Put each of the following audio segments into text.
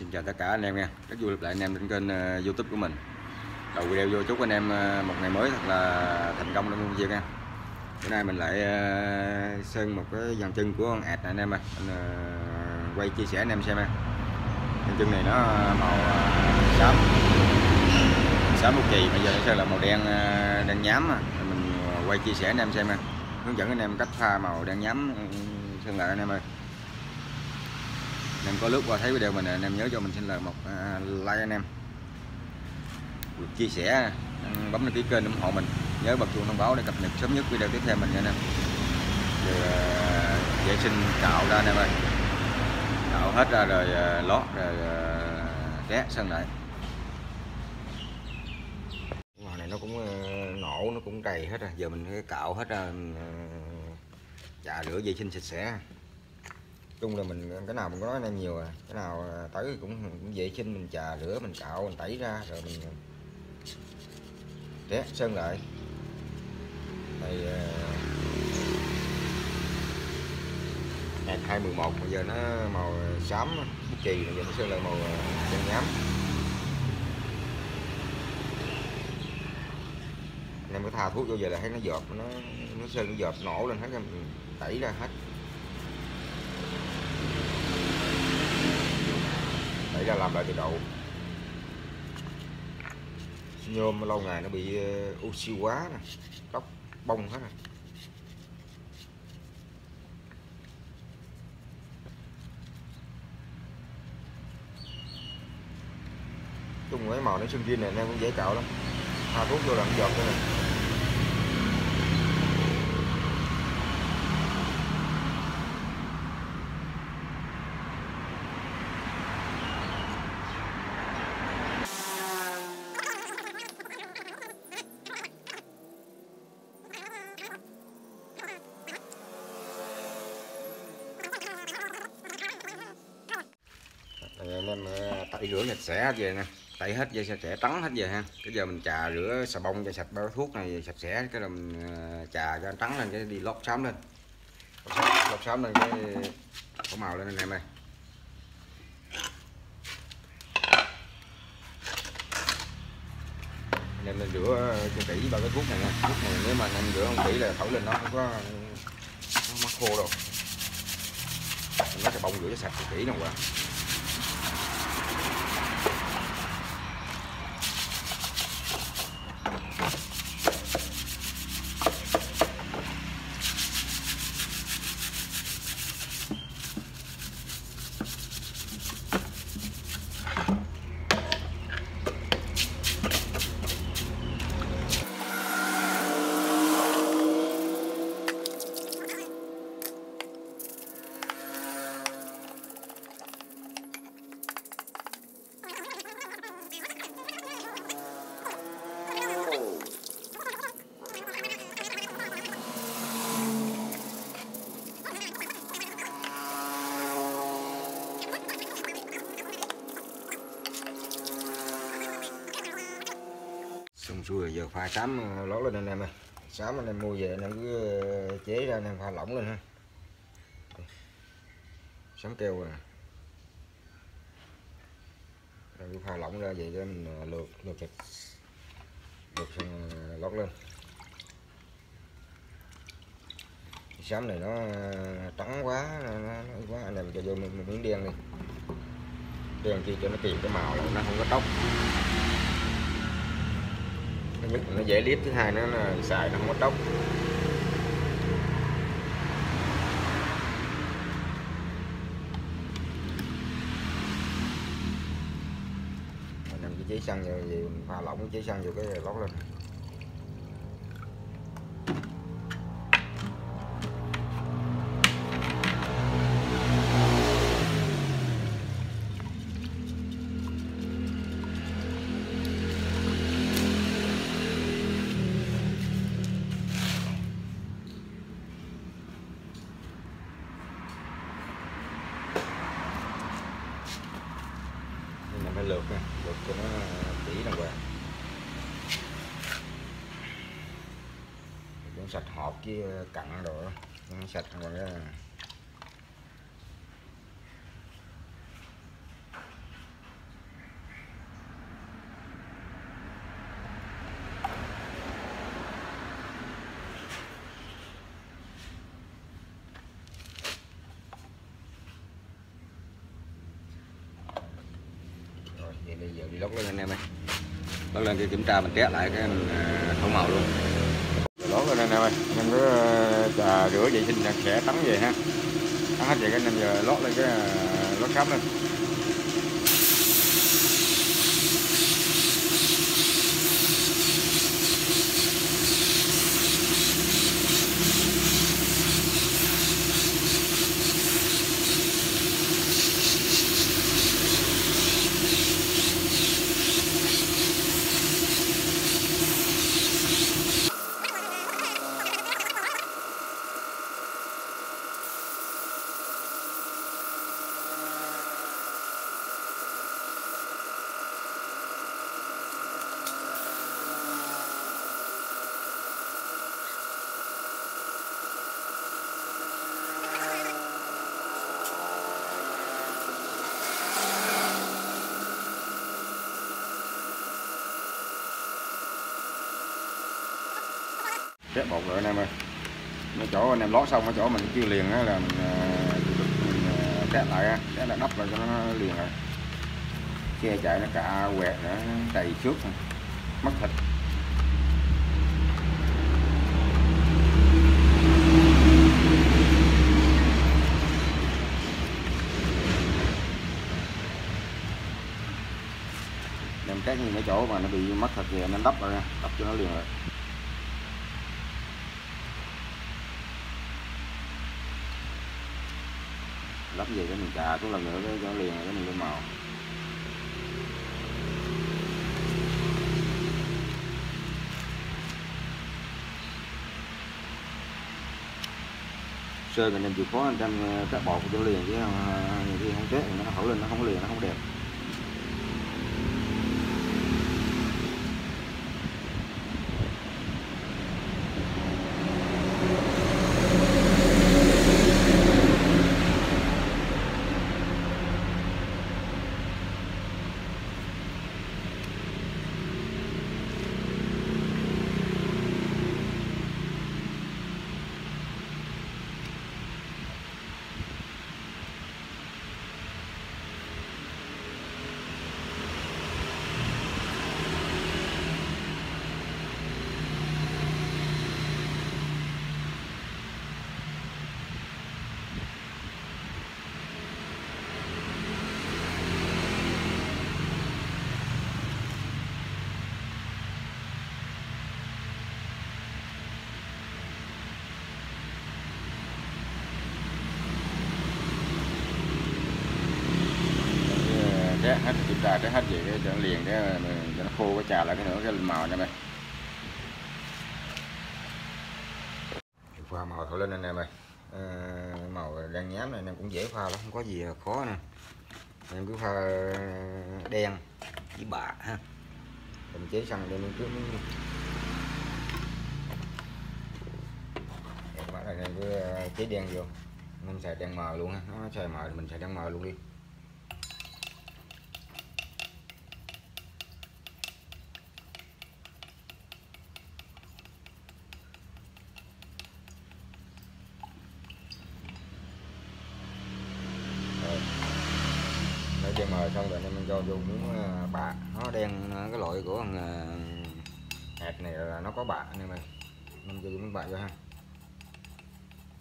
Xin chào tất cả anh em nha. Rất vui gặp lại anh em trên kênh uh, youtube của mình. Đầu video vô chúc anh em uh, một ngày mới thật là thành công trong công việc nha. Bữa nay mình lại uh, sơn một cái dàn chân của con ẹt này anh em ơi mình, uh, Quay chia sẻ anh em xem nha. Dàn chân này nó màu uh, xám. Xám một kỳ, bây giờ nó sẽ là màu đen uh, đen nhám à. Mình uh, quay chia sẻ anh em xem nha. Hướng dẫn anh em cách pha màu đen nhám ừ, sơn lại anh em ơi anh em có lúc qua thấy video mình anh em nhớ cho mình xin lời một à, like anh em. Chia sẻ bấm đăng ký kênh ủng hộ mình. Nhớ bật chuông thông báo để cập nhật sớm nhất video tiếp theo mình nha anh em. Rồi à, vệ sinh cạo ra anh em ơi. Cạo hết ra rồi à, lót rồi ré sân lại. Ngoài này nó cũng nổ, nó cũng đầy hết rồi. Giờ mình cạo hết ra chà rửa vệ sinh sạch sẽ chung là mình cái nào mình có nói em nhiều à. Cái nào à, tới cũng, cũng vệ sinh mình chà rửa mình cạo mình tẩy ra rồi mình rét sơn lại. Này ngày 2011 bây giờ nó màu xám chì bây giờ nó sơn lại màu à, đen nhám. Anh em có tha thuốc vô giờ là thấy nó dột nó nó sơn nó dột nổ lên hết mình tẩy ra hết. Để ra làm lại từ đầu. Nhôm lâu ngày nó bị ờ, oxy quá nè, tóc bông hết rồi chung cái màu nó sưng riêng này em cũng dễ cạo lắm. Tha thuốc vô là giọt cái này anh ờ, tẩy rửa sạch sẽ về nè. Tẩy hết dây sạch sẽ, trắng hết về ha. Cái giờ mình trà rửa xà bông cho sạch bao thuốc này sạch sẽ, cái rồi mình ờ, trà cho trắng lên cái đi lót xám lên. Lót xám lên cái có màu lên anh em ơi. Anh em nên rửa ờ, cho kỹ bao cái thuốc này nha. Thuốc này nếu mà anh em rửa không kỹ là thổi lên nó không có, nó mắc khô đâu. Nó sẽ bông rửa cho sạch kỹ đâu quá xong xuôi giờ pha sám ờ, lót lên anh em ơi. Sám anh em mua về anh em cứ ờ, chế ra anh em pha lỏng lên ha. Sám keo à. Rồi cứ pha lỏng ra vậy cho mình ờ, lượt lượt thịt. Lượt xong lót lên. Sám này nó trắng quá nó, nó quá. Anh em cho vô một miếng đen đi. Đen chi cho nó tìm cái màu nó không có tóc thứ nhất là nó dễ liếp, thứ hai nó là xài nó không có tóc mình làm cái chế xăng rồi gì pha lỏng cái chế xăng vô cái lót lên. ngọt với cặn đồ sạch rồi đó. vậy bây giờ đi lót lên anh em ơi. Lót lên đi kiểm tra mình test lại cái à, mình màu luôn rồi nè em ơi em cứ à, rửa vệ sinh sẽ tắm về ha. Tắm hết vậy cái anh em giờ lót lên cái ờ, lót khắp lên. Chết bột rồi anh em ơi. Mấy chỗ anh em lót xong cái chỗ mình kêu liền á là mình, à, mình ờ, lại á. Test lại đắp lại cho nó liền rồi. Xe chạy nó cả quẹt nữa, đầy trước mất thịt. Đem test như cái chỗ mà nó bị mất thịt thì anh đắp rồi nha. Đắp cho nó liền rồi. Lắp về cái mình cà xuống lần nữa, cái cho liền, cái mình lên màu. Sơn mình làm chịu khó anh em ờ, cắt bọt cho liền chứ không- nhiều khi không chết thì nó thổi lên, nó không có liền, nó không đẹp. Cái cái hết vậy cái cho nó liền cái cho nó khô cái trà lại cái nữa cái màu nha em ơi pha màu thổi lên anh em ơi. À, màu đen nhám này anh em cũng dễ pha lắm không có gì khó nè. Em cứ pha ờ, đen với bạc ha. Mình chế xăng để mình cứ em bắt cứ chế đen vô. Mình xài đen mờ luôn ha. Nó xài mờ thì mình xài đen mờ luôn đi rồi để cho mờ xong rồi anh em mình cho vô miếng à, bạc nó đen cái loại của thằng à, hạt này là nó có bạc anh em ơi mình cho vô miếng bạc vô ha.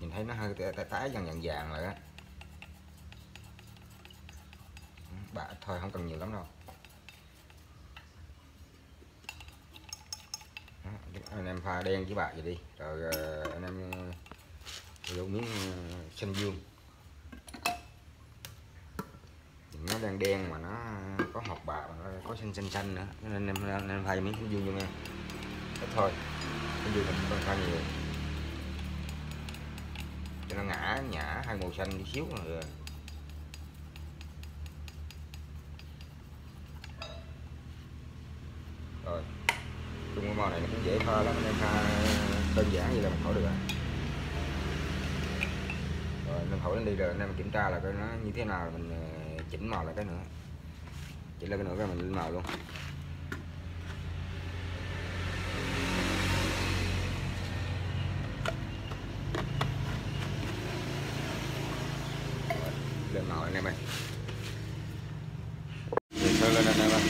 Nhìn thấy nó hơi tái tái- dần vàng vàng vàng rồi á. Bạc thôi, không cần nhiều lắm đâu. Anh em pha đen với bạc vậy đi. Rồi à, anh em vô miếng xanh dương. Nó đang đen mà nó có hột bạc mà nó có xanh xanh xanh nữa. Nên em nên em pha miếng xanh dương vô nghe. Ít thôi. Cái dương mình không pha nhiều. Cho nó ngã, nhả hai màu xanh tí xíu rồi rồi. Chung cái màu này nó cũng dễ pha lắm nên pha đơn giản vậy là mình thổi được rồi. Rồi anh thổi lên đi rồi anh em kiểm tra là coi nó như thế nào mình chỉnh màu lại cái nữa. Chỉnh lại cái nữa cái mình lên màu luôn. Lên màu anh em ơi. Sơ lên anh em ơi?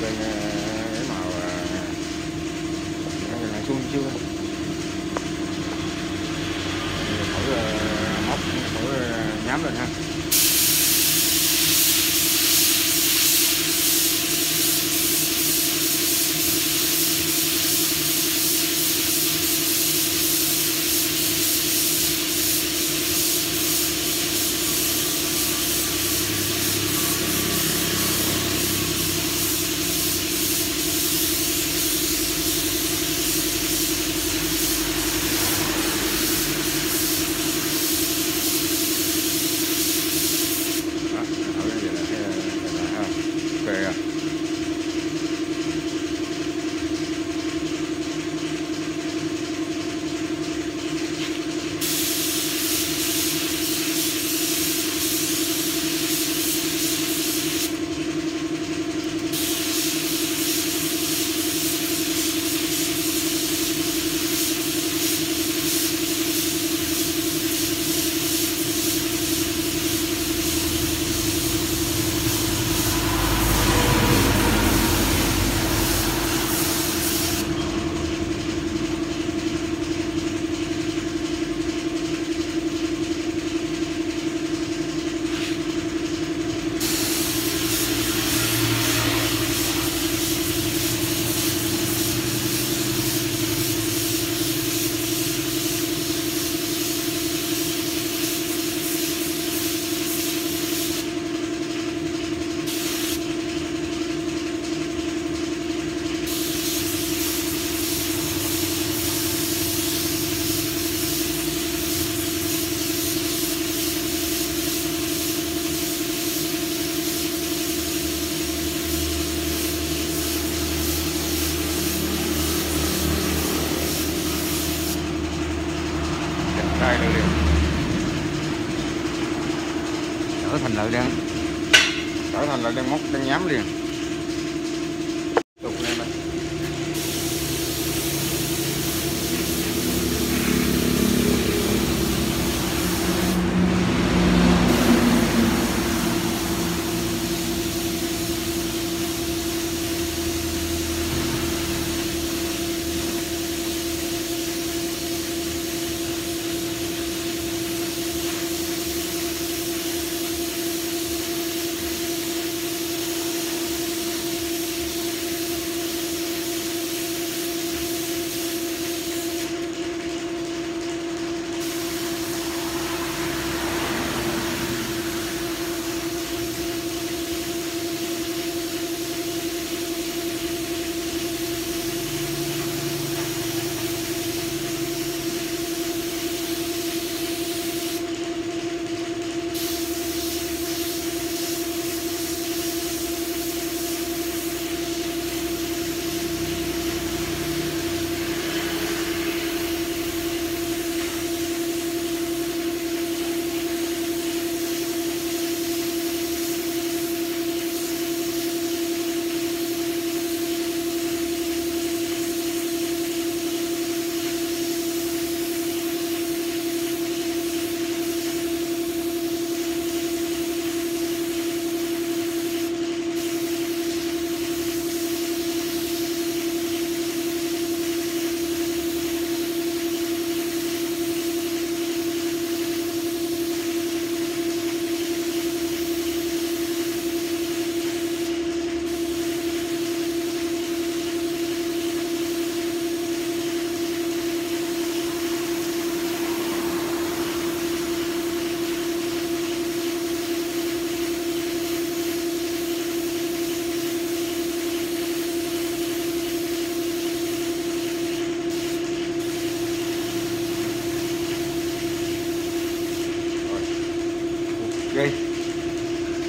Lên ờ, cái màu ờ, xuống chưa? Thành lợi đang trở thành lợi đang móc đang nhám liền.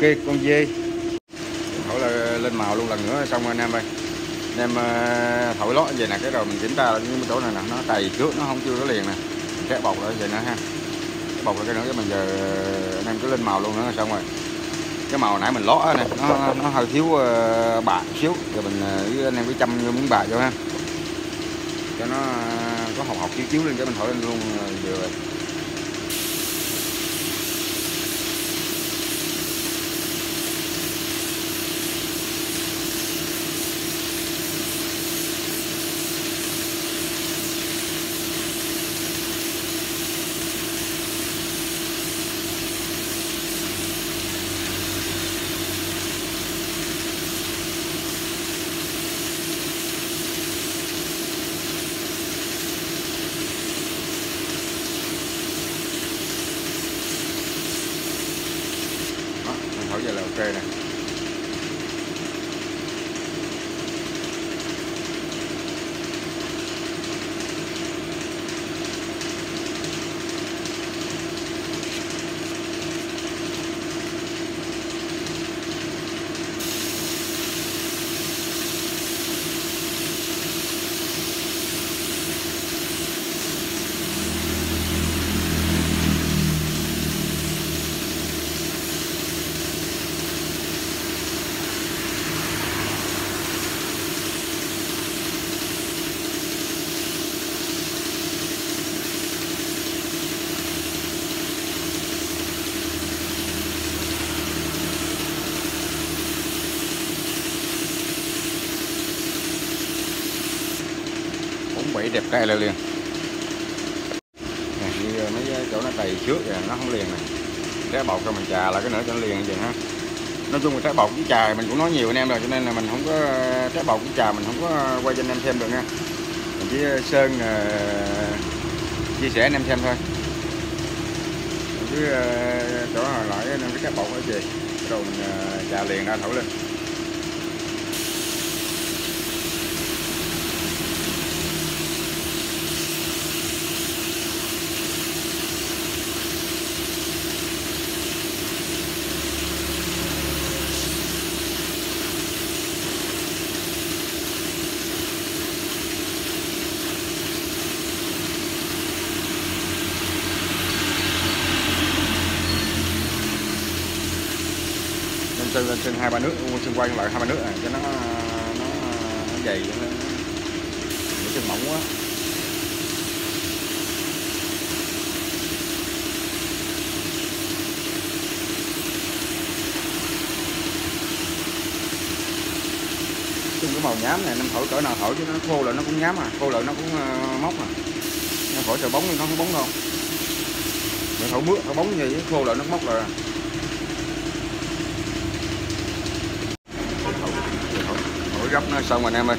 Ok, con dê. Thổi là lên màu luôn lần nữa, xong rồi anh em ơi. Anh em ờ, thổi lót vậy nè, cái rồi mình kiểm tra những chỗ này nè, nó đầy trước, nó không chưa có liền nè. Cái bọc lại vậy nữa ha. Cái bọc lại cái nữa, cái mình giờ, anh em cứ lên màu luôn nữa, xong rồi. Cái màu nãy mình lót nè, nó nó hơi thiếu ờ, bạc xíu. Rồi mình ờ, anh em cứ chăm vô miếng bạc vô ha. Cho nó có học học chiếu chiếu lên cái mình thổi lên luôn vừa rồi. giờ là ok này đẹp trai là liền. Như mấy chỗ nó đầy trước rồi nó không liền này trái bột cho mình trà lại cái nữa cho nó liền vậy ha. Nói chung là trái bột với trà mình cũng nói nhiều anh em rồi cho nên là mình không có trái bột với trà mình không có quay cho anh em xem được nha. Mình chỉ ờ, sơn uh, chia sẻ anh em xem thôi. Mình cứ uh, chỗ hồi lại cái trái bột ở gì rồi mình uh, trà liền ra thổi lên nên sơn lên trên hai ba nước xung quanh lại hai ba nước này cho nó nó, nó dày cho nó chân mỏng quá. Chung cái màu nhám này năm thổi cỡ nào thổi chứ nó khô lại nó cũng nhám à khô lại nó cũng uh, móc à. Nó khỏi trời bóng thì nó không bóng đâu. Mình thổi mướt thổi bóng như vậy khô lại nó móc rồi à. Thổi gấp nó